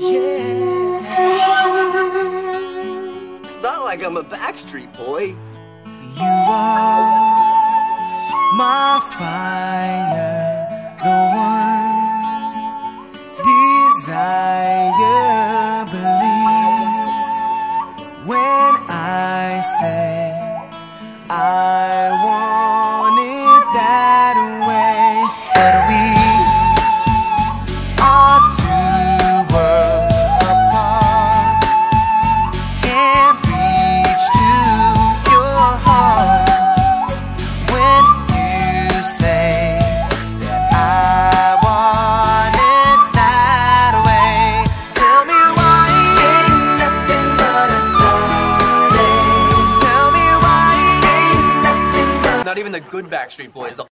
Yeah. It's not like I'm a Backstreet Boy. You are my fire, the one desire. Believe when I say I want Not even the good Backstreet Boys, the